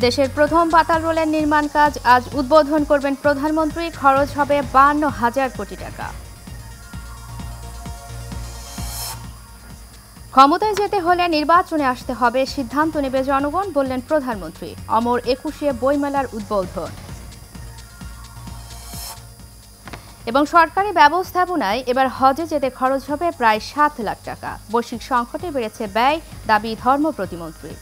দেশের প্রথম পাতাল রেলের নির্মাণ কাজ আজ উদ্বোধন করবেন প্রধানমন্ত্রী। খরচ হবে বান্ন হাজার কোটি টাকা। ক্ষমতায় যেতে হলে নির্বাচনে আসতে হবে সিদ্ধান্ত নেবে জনগণ, বললেন প্রধানমন্ত্রী। অমর একুশে বইমেলার উদ্বোধন। এবং সরকারি ব্যবস্থাপনায় এবার হজে যেতে খরচ হবে প্রায় সাত লাখ টাকা। বৈশ্বিক সংকটে বেড়েছে ব্যয়, দাবি ধর্ম প্রতিমন্ত্রী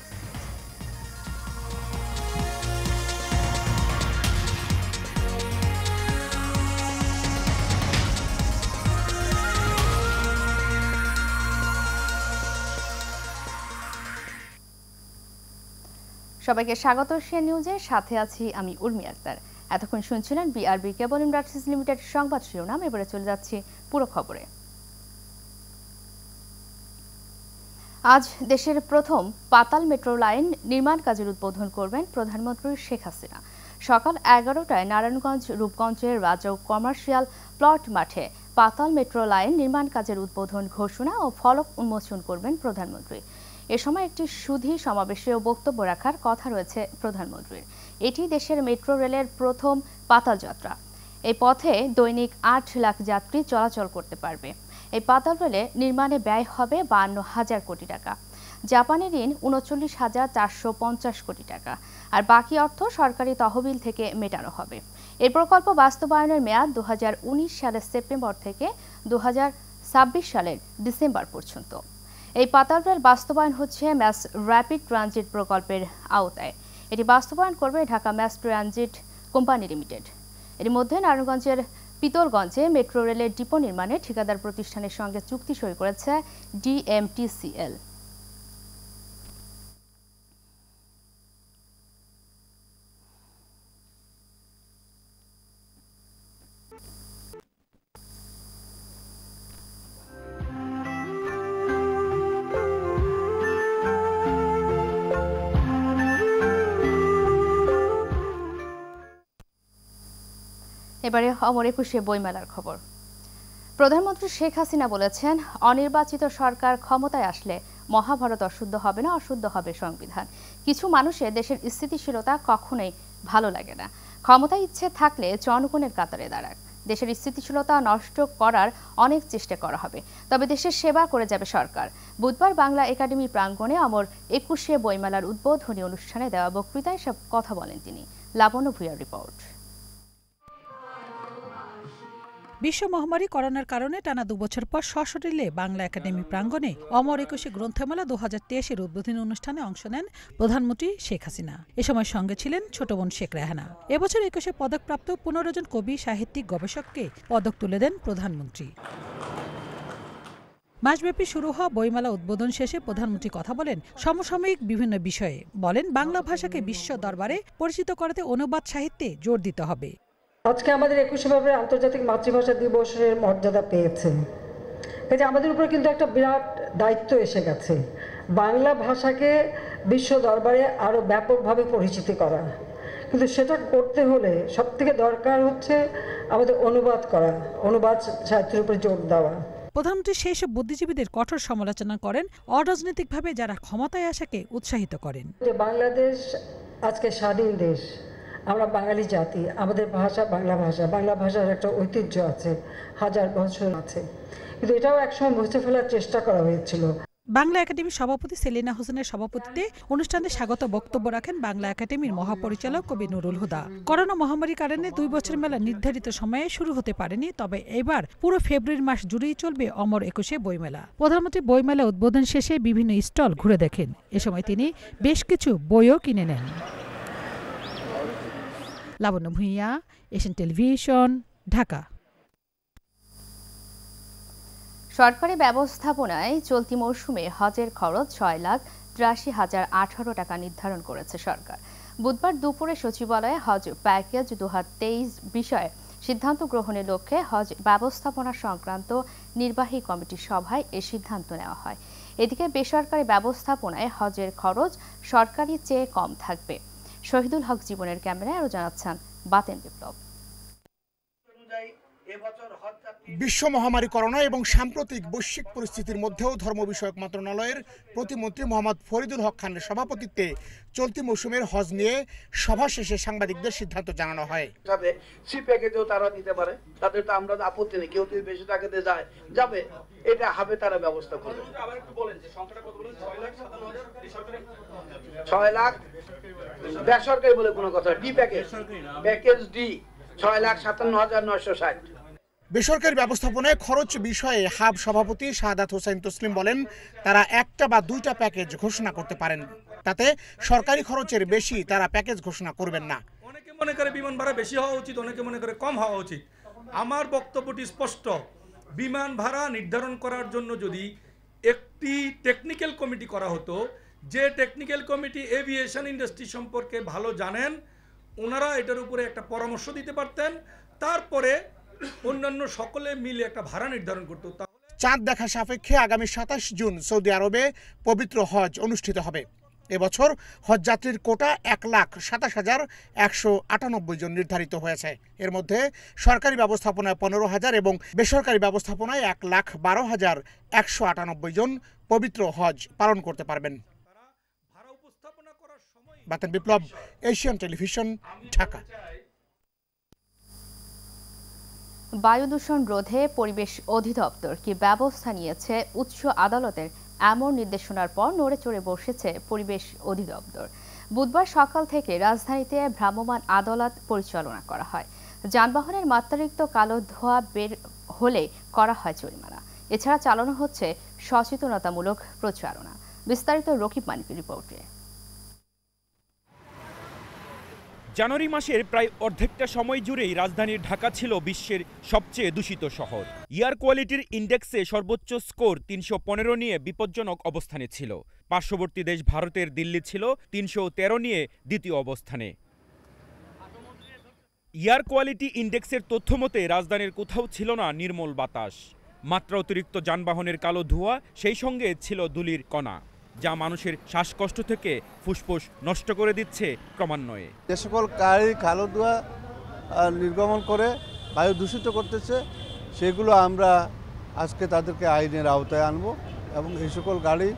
সবাইকে স্বাগত সে নিউজের সাথে আছি আমি উর্মি আক্তার। এতক্ষণ শুনছিলেন বিআরবি কেবল ইন্ডাস্ট্রিজ লিমিটেড সংবাদ শিরোনাম, এবারে চলে যাচ্ছি পুরো খবরে। আজ দেশের প্রথম পাতাল মেট্রো লাইন নির্মাণ কাজের উদ্বোধন করবেন প্রধানমন্ত্রী শেখ হাসিনা। সকাল এগারোটায় নারায়ণগঞ্জ রূপগঞ্জের রাজৌ কমার্শিয়াল প্লট মাঠে পাতাল মেট্রো লাইন নির্মাণ কাজের উদ্বোধন ঘোষণা ও ফলক উন্মোচন করবেন প্রধানমন্ত্রী। এ সময় একটি সুধী সমাবেশেও বক্তব্য রাখার কথা রয়েছে প্রধানমন্ত্রীর। এটি দেশের মেট্রো রেলের প্রথম পাতাল যাত্রা এই পথে দৈনিক আট লাখ যাত্রী চলাচল করতে পারবে। এই পাতাল রেলে নির্মাণে ব্যয় হবে বান্ন হাজার কোটি টাকা। জাপানি ঋণ উনচল্লিশ হাজার চারশো পঞ্চাশ কোটি টাকা। আর বাকি অর্থ সরকারি তহবিল থেকে মেটানো হবে। এই প্রকল্প বাস্তবায়নের মেয়াদ দু হাজার উনিশ সালের সেপ্টেম্বর থেকে দু হাজার ছাব্বিশ সালের ডিসেম্বর পর্যন্ত। এই পাতাল রেল বাস্তবায়ন হচ্ছে ম্যাস র্যাপিড ট্রানজিট প্রকল্পের আওতায়। এটি বাস্তবায়ন করবে Dhaka mass transit company limited. এর মধ্যে নারায়ণগঞ্জের পিতলগঞ্জে মেট্রো রেলের ডিপো নির্মাণে ঠিকাদার প্রতিষ্ঠানের সঙ্গে চুক্তি সই করেছে ডিএমটিসিএল। এবারে অমর একুশে বইমেলার খবর। প্রধানমন্ত্রী শেখ হাসিনা বলেছেন, অনির্বাচিত সরকার ক্ষমতায় আসলে মহাভারত অশুদ্ধ হবে না, অশুদ্ধ হবে সংবিধান। কিছু মানুষের দেশের স্থিতিশীলতা কখনোই ভালো লাগে না। ক্ষমতায় ইচ্ছে থাকলে জনগণের কাতারে দাঁড়াক। দেশের স্থিতিশীলতা নষ্ট করার অনেক চেষ্টা করা হবে, তবে দেশের সেবা করে যাবে সরকার। বুধবার বাংলা একাডেমি প্রাঙ্গণে অমর একুশে বইমেলার উদ্বোধনী অনুষ্ঠানে দেওয়া বক্তৃতায় সব কথা বলেন তিনি। লাবণ্য ভূয়ার রিপোর্ট। বিশ্ব মহামারী করোনার কারণে টানা দুবছর পর সশরীরে বাংলা একাডেমি প্রাঙ্গণে অমর একুশে গ্রন্থমেলা দু হাজার তেইশের উদ্বোধনী অনুষ্ঠানে অংশ নেন প্রধানমন্ত্রী শেখ হাসিনা। এ সময় সঙ্গে ছিলেন ছোট বোন শেখ রেহানা। এবছর একুশে পদকপ্রাপ্ত পনেরো জন কবি, সাহিত্যিক, গবেষককে পদক তুলে দেন প্রধানমন্ত্রী। মাসব্যাপী শুরু হওয়া বইমেলা উদ্বোধন শেষে প্রধানমন্ত্রী কথা বলেন সমসাময়িক বিভিন্ন বিষয়ে। বলেন, বাংলা ভাষাকে বিশ্ব দরবারে পরিচিত করাতে অনুবাদ সাহিত্যে জোর দিতে হবে। আজকে আমাদের একুশে ফেব্রুয়ারি আন্তর্জাতিক মাতৃভাষা দিবসের মর্যাদা পেয়েছে। কাজে আমাদের উপরে কিন্তু একটা বিরাট দায়িত্ব এসে গেছে। বাংলা ভাষাকে বিশ্ব দরবারে আরও ব্যাপকভাবে পরিচিতি করা। কিন্তু সেটা করতে হলে সব থেকে দরকার হচ্ছে আমাদের অনুবাদ করা অনুবাদ সাহিত্যের উপরে জোর দেওয়া। প্রধানমন্ত্রী সেই সব বুদ্ধিজীবীদের কঠোর সমালোচনা করেন অরাজনৈতিকভাবে যারা ক্ষমতায় আসাকে উৎসাহিত করেন। যে বাংলাদেশ আজকে স্বাধীন দেশ আমরা বাঙালি জাতি, আমাদের ভাষা বাংলা ভাষা, বাংলা ভাষার একটা ঐতিহ্য আছে, হাজার বছর আছে। কিন্তু এটাও একসময় মুছে ফেলার চেষ্টা করা হয়েছিল। বাংলা একাডেমির সভাপতি সেলিনা হোসেনের সভাপতিতে অনুষ্ঠানে স্বাগত বক্তব্য রাখেন বাংলা একাডেমির মহাপরিচালক কবি নুরুল হুদা। করোনা মহামারীর কারণে দুই বছর মেলা নির্ধারিত সময়ে শুরু হতে পারেনি, তবে এবার পুরো ফেব্রুয়ারি মাস জুড়েই চলবে অমর একুশে বইমেলা। প্রধানমন্ত্রী বইমেলা উদ্বোধন শেষে বিভিন্ন স্টল ঘুরে দেখেন। এ সময় তিনি বেশ কিছু বইও কিনে নেন। Labanya Bhuiyan Asian television, Dhaka. সরকারি ব্যবস্থাপনায় চলতি মৌসুমে হজের খরচ ছয় লাখ তিরাশি হাজার আঠারো টাকা নির্ধারণ করেছে সরকার। বুধবার দুপুরে সচিবালয়ে হজ প্যাকেজ দুহাজার তেইশ বিষয়ে সিদ্ধান্ত গ্রহণের লক্ষ্যে হজ ব্যবস্থাপনা সংক্রান্ত নির্বাহী কমিটির সভায় এ সিদ্ধান্ত নেওয়া হয়। এদিকে বেসরকারি ব্যবস্থাপনায় হজের খরচ সরকারি চেয়ে কম থাকবে। শহীদুল হক জীবনের ক্যামেরায় আরও জানাচ্ছেন বাতেন বিপ্লব। বিশ্ব মহামারী করোনা এবং সাম্প্রতিক বৈশ্বিক পরিস্থিতির মধ্যেও ধর্ম বিষয়ক মন্ত্রণালয়ের প্রতিমন্ত্রী মোহাম্মদ ফরিদুল হক খানের সভাপতিত্বে চলতি মৌসুমের হজ নিয়ে সভা শেষে সাংবাদিকদের সিদ্ধান্ত জানানো হয়। সি প্যাকেজেও তারা দিতে পারে। তাদের তো আমরা আপত্তি নেই, কেউ যদি বেশি টাকাতে যায়, যাবে। এটা হবে তারা ব্যবস্থা করবে। ছয় লাখ বেসরকারি বলে কোনো কথা ডি প্যাকেজ প্যাকেজ ডি ছয় লাখ সাতান্ন হাজার নয়শো ষাট। বেসরকারি ব্যবস্থাপনায় খরচ বিষয়ে হাব সভাপতি শাহাদাত হোসেন তসলিম বলেন, তারা একটা বা দুইটা প্যাকেজ ঘোষণা করতে পারেন। তাতে সরকারি খরচের বেশি তারা প্যাকেজ ঘোষণা করবেন না। অনেকে মনে করে বিমান ভাড়া বেশি হওয়া উচিত, অনেকে মনে করে কম হওয়া উচিত। আমার বক্তব্যটি স্পষ্ট। বিমান ভাড়া নির্ধারণ করার জন্য যদি একটি টেকনিক্যাল কমিটি করা হতো, যে টেকনিক্যাল কমিটি এভিয়েশন ইন্ডাস্ট্রি সম্পর্কে ভালো জানেন, ওনারা এটার উপরে একটা পরামর্শ দিতে পারতেন। তারপরে অন্যান্য সকলে মিলে একটা ভাড়া নির্ধারণ করতো চাঁদ দেখা সাপেক্ষে আগামী সাতাশ জুন সৌদি আরবে পবিত্র হজ অনুষ্ঠিত হবে। এবছর হজ যাত্রীর কোটা এক লাখ সাতাশ হাজার একশো আটানব্বই জন নির্ধারিত হয়েছে। এর মধ্যে সরকারি ব্যবস্থাপনায় পনেরো হাজার এবং বেসরকারি ব্যবস্থাপনায় এক লাখ বারো হাজার একশো আটানব্বই জন পবিত্র হজ পালন করতে পারবেন। Baten Biplob Asian television Dhaka. বায়ু দূষণ রোধে পরিবেশ অধিদপ্তর কি ব্যবস্থা নিয়েছে? উচ্চ আদালতের এমন নির্দেশনার পর নড়ে চড়ে বসেছে পরিবেশ অধিদপ্তর। বুধবার সকাল থেকে রাজধানীতে ভ্রাম্যমাণ আদালত পরিচালনা করা হয়। যানবাহনের মাত্রাতিরিক্ত কালো ধোঁয়া বের হলে করা হয় জরিমানা। এছাড়া চালানো হচ্ছে সচেতনতামূলক প্রচারণা। বিস্তারিত রকিব মানিকের রিপোর্টে। জানুয়ারি মাসের প্রায় অর্ধেকটা সময় জুড়েই রাজধানী ঢাকা ছিল বিশ্বের সবচেয়ে দূষিত শহর। এয়ার কোয়ালিটির ইন্ডেক্সে সর্বোচ্চ স্কোর তিনশো পনেরো নিয়ে বিপজ্জনক অবস্থানে ছিল। পার্শ্ববর্তী দেশ ভারতের দিল্লি ছিল তিনশো তেরো নিয়ে দ্বিতীয় অবস্থানে। এয়ার কোয়ালিটি ইন্ডেক্সের তথ্য মতে, রাজধানীর কোথাও ছিল না নির্মল বাতাস। মাত্রা অতিরিক্ত যানবাহনের কালো ধোঁয়া, সেই সঙ্গে ছিল ধুলির কণা। যা মানুষের শ্বাসকষ্ট থেকে ফুসফুস নষ্ট করে দিচ্ছে ক্রমান্বয়ে। যে সকল গাড়ি কালো ধোঁয়া নির্গমন করে বায়ু দূষিত করতেছে, সেগুলো আমরা আজকে তাদেরকে আইনের আওতায় আনব এবং এই সকল গাড়ি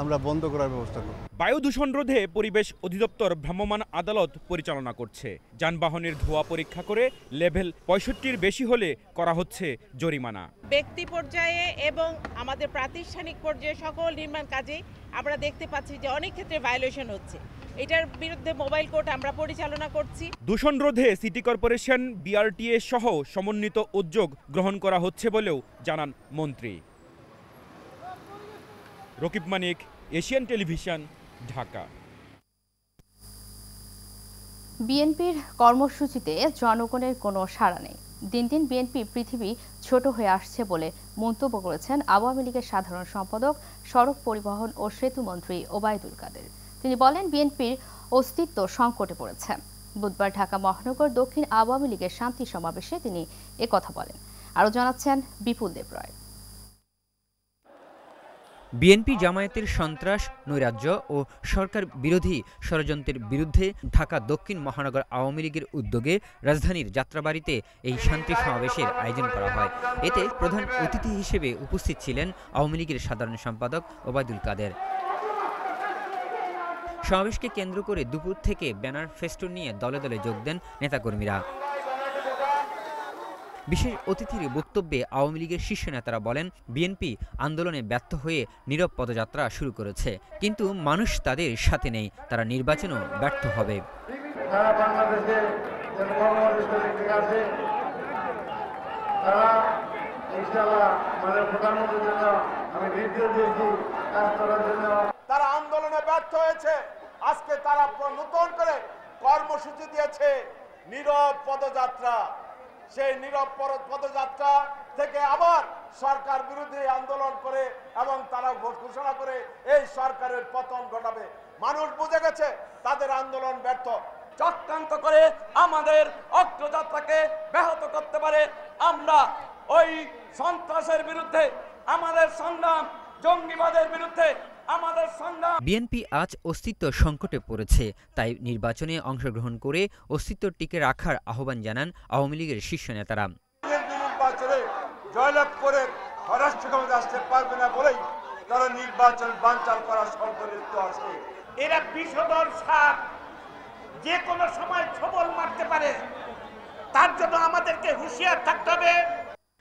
আমরা বন্ধ করার ব্যবস্থা করব। বায়ু দূষণ রোধে পরিবেশ অধিদপ্তর ভ্রাম্যমাণ আদালত পরিচালনা করছে। যানবাহনের ধোঁয়া পরীক্ষা করে লেভেল পঁয়ষট্টির বেশি হলে করা হচ্ছে জরিমানা। ব্যক্তি পর্যায়ে এবং আমাদের প্রাতিষ্ঠানিক পর্যায়ে সকল নির্মাণ কাজে আমরা দেখতে পাচ্ছি যে অনেক ক্ষেত্রে ভায়োলেশন হচ্ছে। এটার বিরুদ্ধে মোবাইল কোর্ট আমরা পরিচালনা করছি। দূষণ রোধে সিটি কর্পোরেশন বিআরটিএ সহ সমন্বিত উদ্যোগ গ্রহণ করা হচ্ছে বলেও জানান মন্ত্রী। Rakib Manik Asian television Dhaka. বিএনপির কর্মসূচিতে জনগণের কোনো সাড়া নেই। দিন দিন বিএনপি পৃথিবী ছোট হয়ে আসছে বলে মন্তব্য করেছেন আওয়ামী লীগের সাধারণ সম্পাদক, সড়ক পরিবহন ও সেতু মন্ত্রী ওবায়দুল কাদের। তিনি বলেন, বিএনপির অস্তিত্ব সংকটে পড়েছে। বুধবার ঢাকা মহানগর দক্ষিণ আওয়ামী লীগের শান্তি সমাবেশে তিনি একথা বলেন। আরও জানাচ্ছেন বিপুল দেব রয় বিএনপি জামায়াতের সন্ত্রাস, নৈরাজ্য ও সরকার বিরোধী ষড়যন্ত্রের বিরুদ্ধে ঢাকা দক্ষিণ মহানগর আওয়ামী লীগের উদ্যোগে রাজধানীর যাত্রাবাড়িতে এই শান্তি সমাবেশের আয়োজন করা হয়। এতে প্রধান অতিথি হিসেবে উপস্থিত ছিলেন আওয়ামী লীগের সাধারণ সম্পাদক ওবায়দুল কাদের। সমাবেশকে কেন্দ্র করে দুপুর থেকে ব্যানার ফেস্টুন নিয়ে দলে দলে যোগ দেন নেতাকর্মীরা। বিশেষ অতিথির বক্তব্যে আওয়ামী লীগের শীর্ষ নেতারা বলেন বিএনপি আন্দোলনে ব্যর্থ হয়ে নীরব পদযাত্রা শুরু করেছে কিন্তু মানুষ তাদের সাথে নেই তারা নির্বাচনও ব্যর্থ হবে। তারা ইনশাল্লাহ মানে প্রধানমন্ত্রীর জন্য আমি নির্দেশ দিয়েছি কাজ করার জন্য। তারা আন্দোলনে ব্যর্থ হয়েছে আজকে তারা নতুন করে কর্মসূচি দিয়েছে নীরব পদযাত্রা। সেই নীরব পদযাত্রা থেকে আবার সরকার বিরোধী আন্দোলন করে এবং তারা ভোট ঘোষণা করে এই সরকারের পতন ঘটাবে। মানুষ বুঝে গেছে তাদের আন্দোলন ব্যর্থ। চক্রান্ত করে আমাদের অগ্রযাত্রাকে ব্যাহত করতে পারে। আমরা ওই সন্ত্রাসের বিরুদ্ধে, আমাদের সংগ্রাম জঙ্গিবাদের বিরুদ্ধে আমাদের সংগ্রাম। বিএনপি আজ অস্তিত্ব সংকটে পড়েছে তাই নির্বাচনে অংশগ্রহণ করে অস্তিত্ব টিকে রাখার আহ্বান জানান আওয়ামী লীগের শীর্ষ নেতারা। জয়লাভ করে রাষ্ট্র ক্ষমতা আসতে পারবে না বলেই তারা নির্বাচন বানচাল করার ষড়যন্ত্র আছে এরা বিষধর সাপ। যে কোনো সময় ছবল মারতে পারে। তার জন্য আমাদেরকে হুঁশিয়ার থাকতে হবে।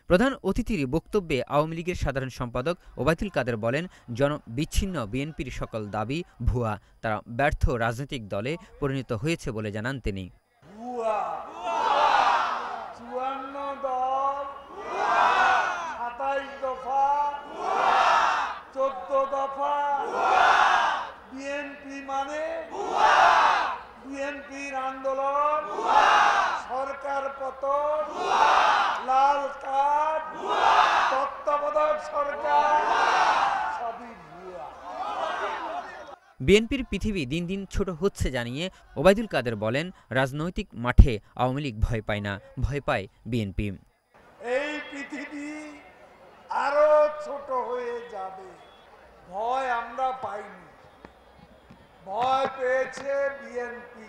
প্রধান অতিথির বক্তব্যে আওয়ামী লীগের সাধারণ সম্পাদক ওবায়দুল কাদের বলেন, জনবিচ্ছিন্ন বিএনপির সকল দাবি ভুয়া। তারা ব্যর্থ রাজনৈতিক দলে পরিণত হয়েছে বলে জানান তিনি চুয়ান্ন দল সাতাইশ দফা চোদ্দ দফা বিএনপি মানে বিএনপির আন্দোলন সরকার পতন লাল কার্ড তত্ত্বাবধায়ক সরকার সবই ভুয়া বিএনপির পৃথিবী দিন দিন ছোট হচ্ছে জানিয়ে ওবায়দুল কাদের বলেন রাজনৈতিক মাঠে আওয়ামী লীগ ভয় পায় না ভয় পায় বিএনপি। এই পৃথিবী আরও ছোট হয়ে যাবে। ভয় আমরা পাইনি। ভয় পেয়েছে BNP.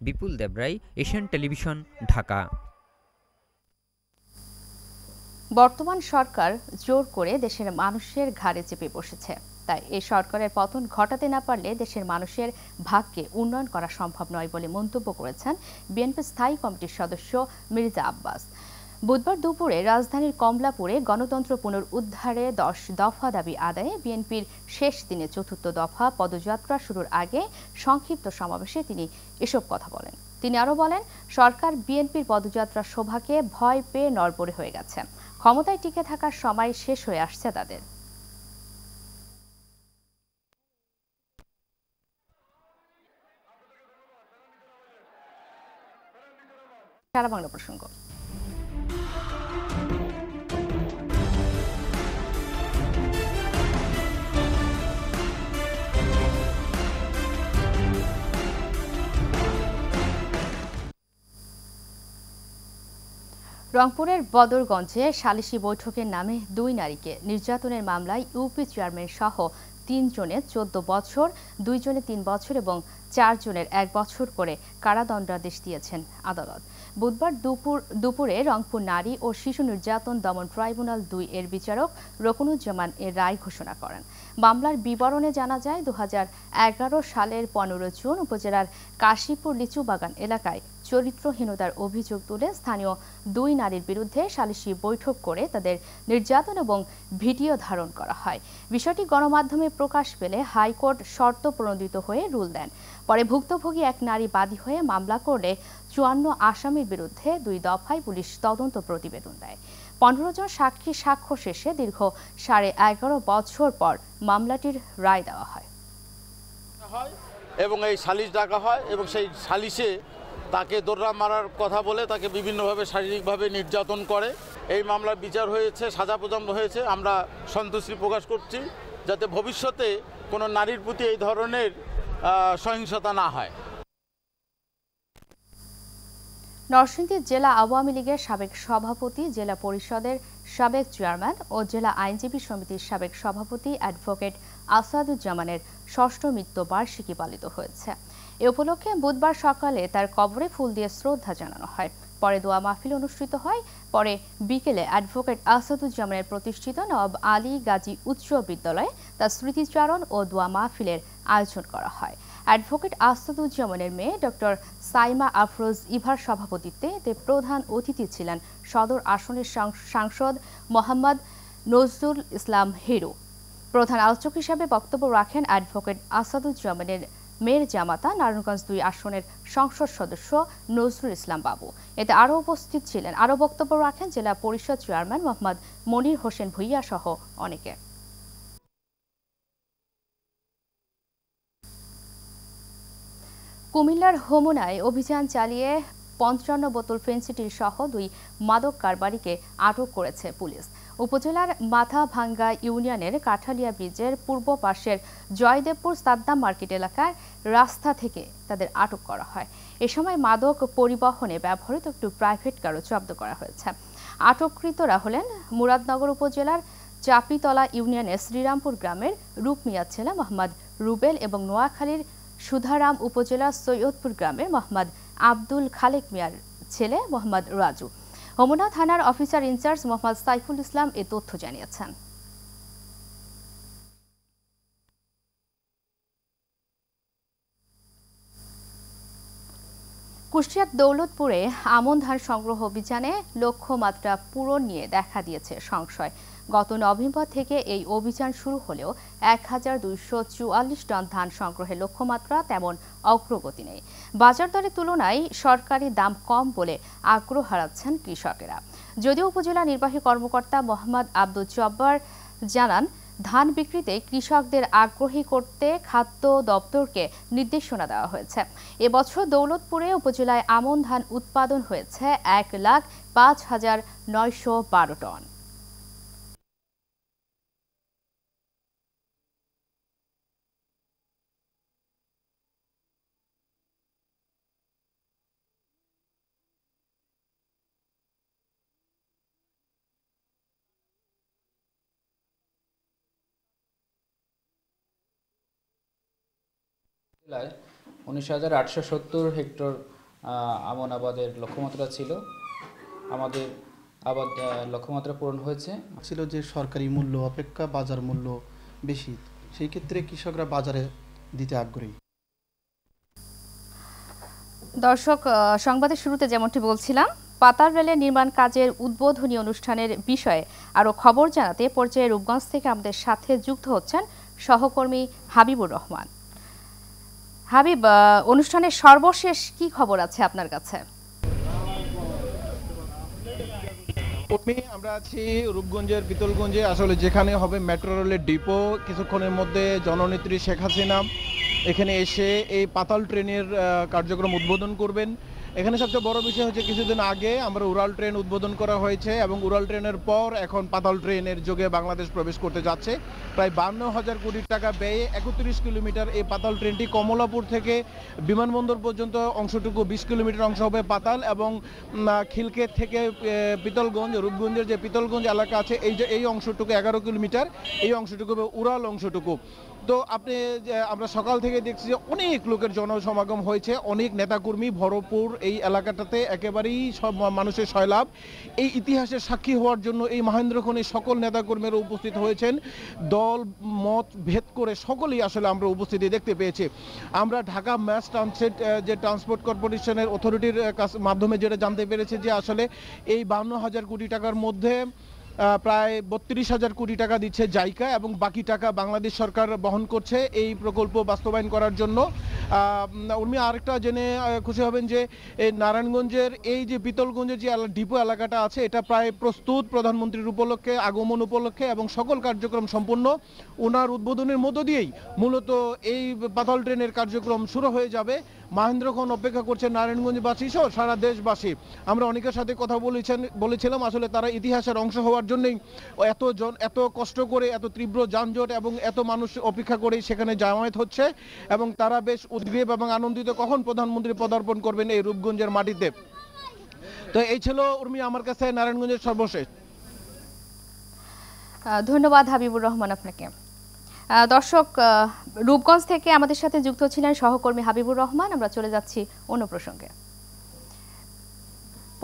Bipul Debroy Asian television Dhaka. বর্তমান সরকার জোর করে দেশের মানুষের ঘাড়ে চেপে বসেছে। তাই এই সরকারের পতন ঘটাতে না পারলে দেশের মানুষের ভাগ্যে উন্নয়ন করা সম্ভব নয় বলে মন্তব্য করেছেন বিএনপি স্থায়ী কমিটির সদস্য মির্জা আব্বাস। বুধবার দুপুরে রাজধানীর কমলাপুরে গণতন্ত্র পুনরুদ্ধারে দশ দফা দাবি আদায়ে বিএনপির শেষ দিনে চতুর্থ দফা পদযাত্রা শুরুর আগে সংক্ষিপ্ত সমাবেশে তিনি এসব কথা বলেন। তিনি আরও বলেন, সরকার বিএনপির পদযাত্রা শোভাকে ভয় পেয়ে নড়বড়ে হয়ে গেছে। ক্ষমতায় টিকে থাকার সময় শেষ হয়ে আসছে তাদের। সারা বাংলা প্রসঙ্গ। রংপুরের বদরগঞ্জে সালিশি বৈঠকের নামে দুই নারীকে নির্যাতনের মামলায় ইউপি চেয়ারম্যান সহ তিনজনের চোদ্দ বছর, দুইজনে তিন বছর এবং চারজনের এক বছর করে কারাদণ্ডাদেশ দিয়েছেন আদালত। বুধবার দুপুর দুপুরে রংপুর নারী ও শিশু নির্যাতন দমন ট্রাইব্যুনাল দুই এর বিচারক রকুনুজ্জামান এর রায় ঘোষণা করেন। মামলার বিবরণে জানা যায়, দুহাজার এগারো সালের পনেরো জুন উপজেলার কাশীপুর লিচু বাগান এলাকায় চরিত্রহীনতার অভিযোগ তুলে স্থানীয় দুই নারীর বিরুদ্ধে সালিশি বৈঠক করে তাদের নির্যাতন এবং ভিডিও ধারণ করা হয়। বিষয়টি গণমাধ্যমে প্রকাশ পেলে হাইকোর্ট শর্ত প্রণোদিত হয়ে রুল দেন। পরে ভুক্তভোগী এক নারী বাদী হয়ে মামলা করলে চুয়ান্ন আসামির বিরুদ্ধে দুই দফায় পুলিশ তদন্ত প্রতিবেদন দেয়। পনেরো জন সাক্ষী সাক্ষ্য শেষে দীর্ঘ সাড়ে এগারো বছর পর মামলাটির রায় দেওয়া হয়। এবং এই সালিশ ডাকা হয় এবং সেই সালিশে তাকে দোররা মারার কথা বলে তাকে বিভিন্নভাবে শারীরিকভাবে নির্যাতন করে। এই মামলার বিচার হয়েছে, সাজা প্রদান হয়েছে। আমরা সন্তুষ্টি প্রকাশ করছি যাতে ভবিষ্যতে কোনো নারীর প্রতি এই ধরনের সহিংসতা না হয়। নরসিংদী জেলা আওয়ামী লীগের সাবেক সভাপতি, জেলা পরিষদের সাবেক চেয়ারম্যান ও জেলা আইনজীবী সমিতির সাবেক সভাপতি অ্যাডভোকেট আসাদুজ্জামানের ষষ্ঠ মৃত্যুবার্ষিকী পালিত হয়েছে। এ উপলক্ষে বুধবার সকালে তার কবরে ফুল দিয়ে শ্রদ্ধা জানানো হয়। পরে দোয়া মাহফিল অনুষ্ঠিত হয়। পরে বিকেলে অ্যাডভোকেট আসাদুজ্জামানের প্রতিষ্ঠিত নব আলী গাজী উচ্চ বিদ্যালয়ে তার স্মৃতিচারণ ও দোয়া মাহফিলের আয়োজন করা হয়। অ্যাডভোকেট আসাদুজ্জামানের মেয়ে ডক্টর সাইমা আফরোজ ইভার সভাপতিত্বে এতে প্রধান অতিথি ছিলেন সদর আসনের সাংসদ মোহাম্মদ নজরুল ইসলাম হিরো। প্রধান আলোচক হিসাবে বক্তব্য রাখেন অ্যাডভোকেট আসাদুজ্জামানের মেয়ের জামাতা নারায়ণগঞ্জ দুই আসনের সংসদ সদস্য নজরুল ইসলাম বাবু। এতে আরও উপস্থিত ছিলেন। আরও বক্তব্য রাখেন জেলা পরিষদ চেয়ারম্যান মোহাম্মদ মনির হোসেন ভুইয়া সহ অনেকে। কুমিল্লার হোমনায় অভিযান চালিয়ে পঞ্চান্ন বোতল ফেন্সিটির সহ দুই মাদক কারবারিকে আটক করেছে পুলিশ। উপজেলার মাথাভাঙ্গা ইউনিয়নের কাঠালিয়া ব্রিজের পূর্ব পাশের জয়দেবপুর সাদ্দাম মার্কেট এলাকার রাস্তা থেকে তাদের আটক করা হয়। এ সময় মাদক পরিবহনে ব্যবহৃত একটু প্রাইভেট কারও জব্দ করা হয়েছে। আটককৃতরা হলেন মুরাদনগর উপজেলার চাপিতলা ইউনিয়নের শ্রীরামপুর গ্রামের রূপমিয়া ছেলে মোহাম্মদ রুবেল এবং নোয়াখালীর সুধারাম উপজেলা সৈয়দপুর গ্রামের মোহাম্মদ আব্দুল খালেক মিয়ার ছেলে মোহাম্মদ রাজু। হোমনা থানার অফিসার ইনচার্জ মোহাম্মদ সাইফুল ইসলাম এ তথ্য জানিয়েছেন। কুষ্টিয়ার দৌলতপুরে আমন ধান সংগ্রহ অভিযানে লক্ষ্যমাত্রা পূরণ নিয়ে দেখা দিয়েছে সংশয়। গত নভেম্বর থেকে এই অভিযান শুরু হলেও এক হাজার দুইশো চুয়াল্লিশ টন ধান সংগ্রহের লক্ষ্যমাত্রা তেমন অগ্রগতি নেই। বাজার দরের তুলনায় সরকারি দাম কম বলে আগ্রহ হারাচ্ছেন কৃষকেরা। যদিও উপজেলা নির্বাহী কর্মকর্তা মোহাম্মদ আব্দুল জব্বার জানান ধান বিক্রিতে কৃষকদের আগ্রহী করতে খাদ্য দপ্তরকে নির্দেশনা দেওয়া হয়েছে। এবছর দৌলতপুরে উপজেলায় আমন ধান উৎপাদন হয়েছে এক লাখ পাঁচ হাজার নয়শো বারো টন। জেলায় উনিশ হাজার আটশো সত্তর হেক্টর আমন আবাদের লক্ষ্যমাত্রা ছিল। আমাদের আবাদ লক্ষ্যমাত্রা পূরণ হয়েছে। ছিল যে সরকারি মূল্য অপেক্ষা বাজার মূল্য বেশি সেই ক্ষেত্রে কৃষকরা বাজারে দিতে আগ্রহী। দর্শক আহ, সংবাদের শুরুতে যেমনটি বলছিলাম পাতাল রেলের নির্মাণ কাজের উদ্বোধনী অনুষ্ঠানের বিষয়ে আরও খবর জানাতে পর্যায়ে রূপগঞ্জ থেকে আমাদের সাথে যুক্ত হচ্ছেন সহকর্মী হাবিবুর রহমান। হাবিব অনুষ্ঠানের সর্বশেষ কি খবর আছে আপনার কাছে? আমরা আছি রূপগঞ্জের পিতলগঞ্জে, আসলে যেখানে হবে মেট্রো রেলের ডিপো, কিছুক্ষণের মধ্যে জননেত্রী শেখ হাসিনা এখানে এসে এই পাতাল ট্রেনের কার্যক্রম উদ্বোধন করবেন। এখানে সবচেয়ে বড় বিষয় হচ্ছে কিছুদিন আগে আমরা উড়াল ট্রেন উদ্বোধন করা হয়েছে এবং উড়াল ট্রেনের পর এখন পাতাল ট্রেনের যোগে বাংলাদেশ প্রবেশ করতে যাচ্ছে। প্রায় বান্ন হাজার কোটি টাকা ব্যয়ে একত্রিশ কিলোমিটার এই পাতাল ট্রেনটি কমলাপুর থেকে বিমানবন্দর পর্যন্ত অংশটুকু বিশ কিলোমিটার অংশ হবে পাতাল এবং খিলকেত থেকে পিতলগঞ্জ, রূপগঞ্জের যে পিতলগঞ্জ এলাকা আছে, এই যে, এই অংশটুকু এগারো কিলোমিটার, এই অংশটুকু হবে উড়াল অংশটুকু। তো আপনি আমরা সকাল থেকে দেখছি যে অনেক লোকের জনসমাগম হয়েছে। অনেক নেতাকর্মী ভরপুর এই এলাকাটাতে একেবারেই সব মানুষের সয়লাভ এই ইতিহাসের সাক্ষী হওয়ার জন্য এই মহেন্দ্রক্ষণে সকল নেতাকর্মীরা উপস্থিত হয়েছেন। দল মত ভেদ করে সকলেই আসলে আমরা উপস্থিতি দেখতে পেয়েছি। আমরা ঢাকা ম্যাস ট্রান্সিট আহ, যে ট্রান্সপোর্ট কর্পোরেশনের অথরিটির মাধ্যমে যেটা জানতে পেরেছে যে আসলে এই বান্ন হাজার কোটি টাকার মধ্যে প্রায় বত্রিশ হাজার কোটি টাকা দিচ্ছে জাইকা এবং বাকি টাকা বাংলাদেশ সরকার বহন করছে এই প্রকল্প বাস্তবায়ন করার জন্য। উর্মি, আরেকটা জেনে খুশি হবেন যে, এই নারায়ণগঞ্জের এই যে পিতলগঞ্জের যে ডিপো এলাকাটা আছে, এটা প্রায় প্রস্তুত প্রধানমন্ত্রীর উপলক্ষে, আগমন উপলক্ষে এবং সকল কার্যক্রম সম্পূর্ণ ওনার উদ্বোধনের মধ্য দিয়েই মূলত এই পাতাল ট্রেনের কার্যক্রম শুরু হয়ে যাবে। মাহেন্দ্রক্ষণ অপেক্ষা করছে নারায়ণগঞ্জবাসী সহ সারা দেশবাসী। আমরা অনেকের সাথে কথা বলেছেন, বলেছিলাম, আসলে তারা ইতিহাসের অংশ হওয়ার জন্যই এত জন এত কষ্ট করে, এত তীব্র যানজট এবং এত মানুষ অপেক্ষা করেই সেখানে জামায়াত হচ্ছে এবং তারা বেশ উদ্গ্রীব এবং আনন্দিত কখন প্রধানমন্ত্রী পদার্পণ করবেন এই রূপগঞ্জের মাটিতে? তো এই ছিল উর্মি, আমার কাছে নারায়ণগঞ্জের সর্বশেষ। ধন্যবাদ হাবিবুর রহমান আপনাকে। দর্শক রূপগঞ্জ থেকে আমাদের সাথে যুক্ত ছিলেন সহকর্মী হাবিবুর রহমান। আমরা চলে যাচ্ছি অন্য প্রসঙ্গে।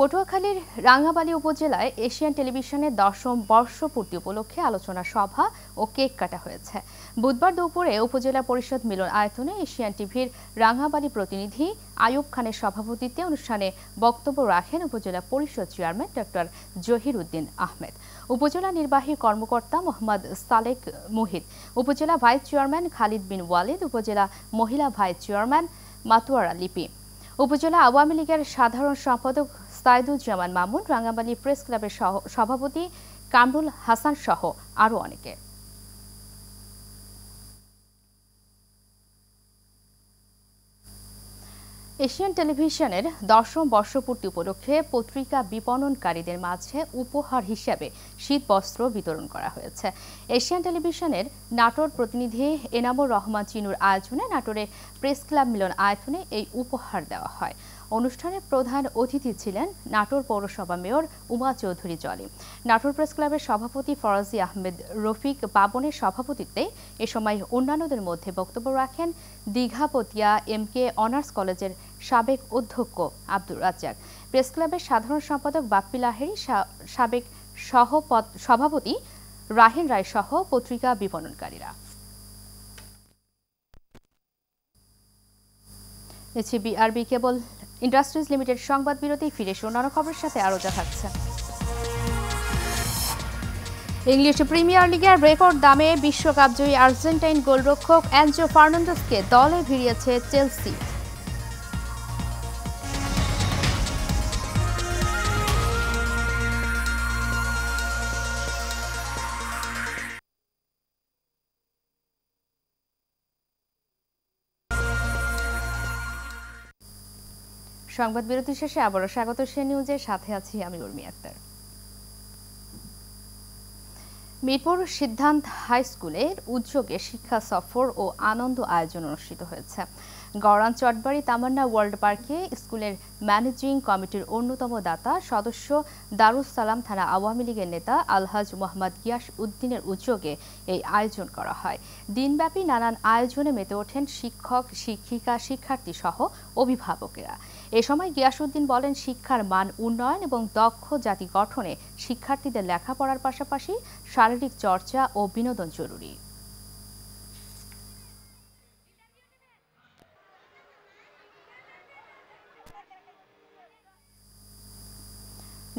পটুয়াখালীর রাঙ্গাবালী উপজেলায় এশিয়ান টেলিভিশনে দশম বর্ষপূর্তি উপলক্ষে আলোচনা সভা ও কেক কাটা হয়েছে। বুধবার দুপুরে উপজেলা পরিষদ মিলন আয়তনে এশিয়ান টিভির রাঙ্গাবালী প্রতিনিধি আয়ুব খানের সভাপতিত্বে অনুষ্ঠানে বক্তব্য রাখেন উপজেলা পরিষদ চেয়ারম্যান ডক্টর জহির উদ্দিন আহমেদ। উপজেলা নির্বাহী কর্মকর্তা মোহাম্মদ সালেক মুহিত, উপজেলা ভাইস চেয়ারম্যান খালিদ বিন ওয়ালিদ, উপজেলা মহিলা ভাইস চেয়ারম্যান মাতুয়ারা লিপি। উপজেলা আওয়ামী লীগের সাধারণ সম্পাদক সাইদুজ্জামান মামুন, রাঙ্গামালী প্রেস ক্লাবের সভাপতি কামরুল হাসান সহ আরও অনেকে। এশিয়ান টেলিভিশনের দশম বর্ষপূর্তি উপলক্ষে পত্রিকা বিপণনকারীদের মাঝে উপহার হিসেবে শীত বস্ত্র বিতরণ করা হয়েছে। এশিয়ান টেলিভিশনের নাটোর প্রতিনিধি এনামুর রহমান চিনুর আয়োজনে নাটোরে প্রেস ক্লাব মিলন আয়তনে এই উপহার দেওয়া হয়। অনুষ্ঠানে প্রধান অতিথি ছিলেন নাটোর পৌরসভা মেয়র উমা চৌধুরী জলি। নাটোর প্রেস ক্লাবের সভাপতি ফরাজি আহমেদ রফিক বাবনের সভাপতিত্বে এ সময় অন্যান্যদের মধ্যে বক্তব্য রাখেন দীঘাপতিয়া এম কে অনার্স কলেজের সাবেক অধ্যক্ষ আব্দুর রাজ্জাক। প্রেস ক্লাবের সাধারণ সম্পাদক বাপ্পি লাহেরি সাবেক সভাপতি রাহিন রায় সহ পত্রিকা বিপণনকারীরা। এছি বিআরবি কেবল ইন্ডাস্ট্রিজ লিমিটেড সংবাদ বিরতি, ফিরে অন্যান্য খবরের সাথে আরও যা থাকছে। ইংলিশ প্রিমিয়ার লিগের রেকর্ড দামে বিশ্বকাপ জয়ী আর্জেন্টাইন গোলরক্ষক অ্যাঞ্জো ফার্নান্ডেসকে দলে ভিড়িয়েছে চেলসি। সংবাদ বিরতি শেষে আবারও স্বাগত সে নিউজের সাথে আছি আমি উর্মি আক্তার। মিরপুর সিদ্ধান্ত হাই স্কুলের উদ্যোগে শিক্ষা সফর ও আনন্দ আয়োজন অনুষ্ঠিত হয়েছে। গড়ান চটবাড়ি তামান্না ওয়ার্ল্ড পার্কে স্কুলের ম্যানেজিং কমিটির অন্যতম দাতা সদস্য দারুস সালাম থানা আওয়ামী লীগের নেতা আলহাজ মোহাম্মদ গিয়াস উদ্দিনের উদ্যোগে এই আয়োজন করা হয়। দিনব্যাপী নানান আয়োজনে মেতে ওঠেন শিক্ষক, শিক্ষিকা শিক্ষার্থী সহ অভিভাবকেরা। এ সময় গিয়াসউদ্দিন বলেন, শিক্ষার মান উন্নয়ন এবং দক্ষ জাতি গঠনে শিক্ষার্থীদের লেখাপড়ার পাশাপাশি শারীরিক চর্চা ও বিনোদন জরুরি।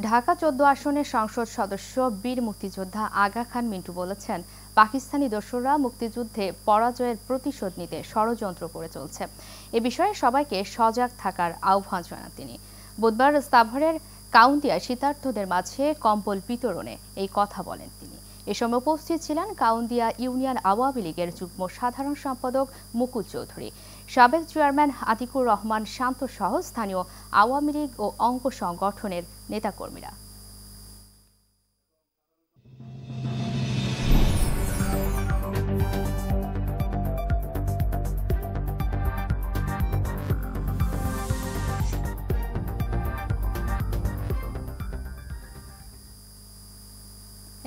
ঢাকা চোদ্দ আসনের সংসদ সদস্য বীর মুক্তিযোদ্ধা আগা খান মিন্টু বলেছেন পাকিস্তানি দোসররা মুক্তিযুদ্ধে পরাজয়ের প্রতিশোধ নিতে ষড়যন্ত্র করে চলছে। এ বিষয়ে সবাইকে সজাগ থাকার আহ্বান জানান তিনি। বুধবার স্তাভরের কাউন্দিয়ায় শীতার্থদের মাঝে কম্বল বিতরণে এই কথা বলেন তিনি। এ সময় উপস্থিত ছিলেন কাউন্দিয়া ইউনিয়ন আওয়ামী লীগের যুগ্ম সাধারণ সম্পাদক মুকুল চৌধুরী। সাবেক চেয়ারম্যান আতিকুর রহমান শান্ত সহ স্থানীয় আওয়ামী লীগ ও অঙ্ক সংগঠনের নেতাকর্মীরা।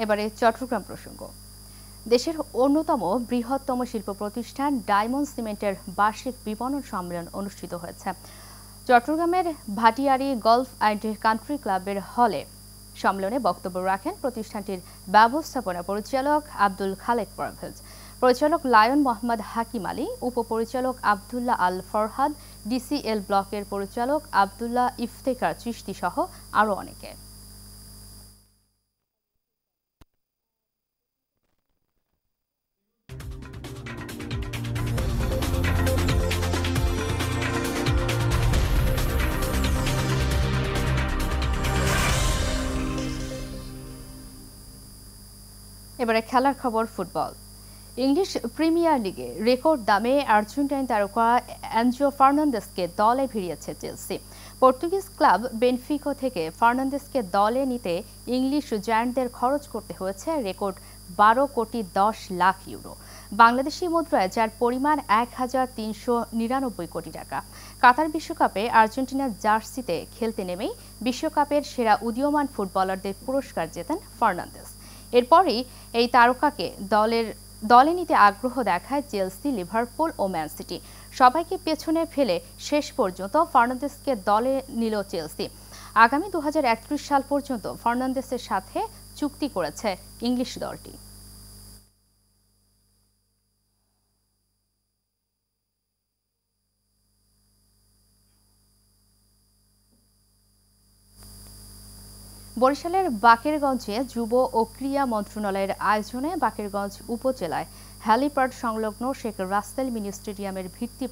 এবারে চট্টগ্রাম প্রসঙ্গ। দেশের অন্যতম বৃহত্তম শিল্প প্রতিষ্ঠান ডায়মন্ড সিমেন্টের বার্ষিক বিপণন সম্মেলন অনুষ্ঠিত হয়েছে। চট্টগ্রামের ভাটিয়ারি গলফ অ্যান্ড কান্ট্রি ক্লাবের হলে সম্মেলনে বক্তব্য রাখেন প্রতিষ্ঠানটির ব্যবস্থাপনা পরিচালক আব্দুল খালেক পারভেজ পরিচালক লায়ন মোহাম্মদ হাকিম আলী, উপপরিচালক আবদুল্লাহ আল ফরহাদ, ডিসিএল ব্লকের পরিচালক আবদুল্লাহ ইফতেকার চিস্তি সহ আরও অনেকে। এবারে খেলার খবর ফুটবল। ইংলিশ প্রিমিয়ার লিগে রেকর্ড দামে আর্জেন্টাইন তারকা অ্যাঞ্জো ফার্নান্দেসকে দলে ভিড়িয়েছে চেলসি। পর্তুগিজ ক্লাব বেনফিকো থেকে ফার্নান্দেসকে দলে নিতে ইংলিশ জায়ান্টদের খরচ করতে হয়েছে রেকর্ড বারো কোটি দশ লাখ ইউরো। বাংলাদেশি মুদ্রায় যার পরিমাণ এক হাজার তিনশো নিরানব্বই কোটি টাকা। কাতার বিশ্বকাপে আর্জেন্টিনার জার্সিতে খেলতে নেমেই বিশ্বকাপের সেরা উদীয়মান ফুটবলারদের পুরস্কার জেতেন ফার্নান্দেস এরপরই এই তারকাকে দলের, দলে নিতে আগ্রহ দেখায় চেলসি, লিভারপুল ও ম্যান সিটি। সবাইকে পেছনে ফেলে শেষ পর্যন্ত ফার্নান্দেসকে দলে নিল চেলসি। আগামী দু হাজার একত্রিশ সাল পর্যন্ত ফার্নান্দেসের সাথে চুক্তি করেছে ইংলিশ দলটি। বরিশালের বাকেরগঞ্জে যুব ও ক্রীড়া মন্ত্রণালয়ের আয়োজনে বাকেরগঞ্জ উপজেলায় হ্যালিপ্যাড সংলগ্ন শেখ রাস্তেল মিনি স্টেডিয়ামের ভিত্তি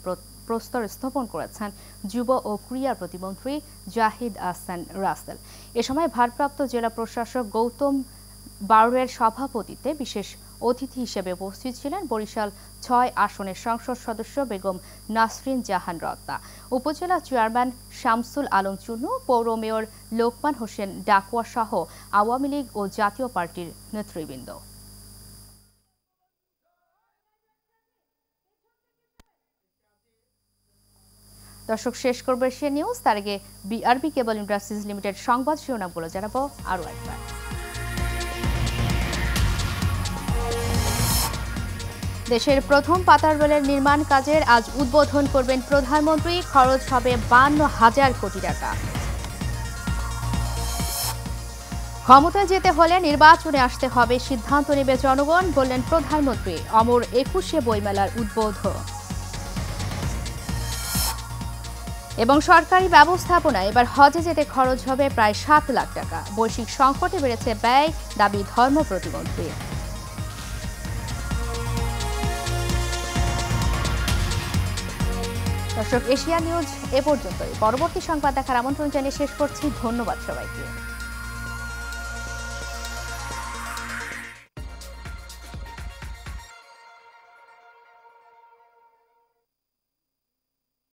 প্রস্তর স্থাপন করেছেন যুব ও ক্রীড়া প্রতিমন্ত্রী জাহিদ আহসান রাস্তেল এ সময় ভারপ্রাপ্ত জেলা প্রশাসক গৌতম বারুয়ের সভাপতিত্বে বিশেষ অতিথি হিসেবে উপস্থিত ছিলেন বরিশাল ছয় আসনের সংসদ সদস্য বেগম নাসরিন জাহান রত্না, উপজেলা চেয়ারম্যান শামসুল আলম চুনু পৌর মেয়র লোকমান হোসেন ডাকুয়া সহ আওয়ামী লীগ ও জাতীয় পার্টির নেতৃবৃন্দ। দর্শক, শেষ করবে সে নিউজ। তার আগে বিআরবি কেবল ইন্ডাস্ট্রিজ লিমিটেড সংবাদ শিরোনামগুলো জানাব আরও একবার। দেশের প্রথম পাতার রেলের নির্মাণ কাজের আজ উদ্বোধন করবেন প্রধানমন্ত্রী। খরচ হবে বান্ন হাজার কোটি টাকা। ক্ষমতায় যেতে হলে নির্বাচনে আসতে হবে সিদ্ধান্ত নেবে জনগণ, বললেন প্রধানমন্ত্রী। অমর একুশে বইমেলার উদ্বোধন। এবং সরকারি ব্যবস্থাপনায় এবার হজে যেতে খরচ হবে প্রায় সাত লাখ টাকা। বৈশ্বিক সংকটে বেড়েছে ব্যয়, দাবি ধর্ম প্রতিমন্ত্রী দর্শক এশিয়া নিউজ এ পর্যন্তই। পরবর্তী সংবাদ দেখার আমন্ত্রণ জানিয়ে শেষ করছি। ধন্যবাদ সবাইকে।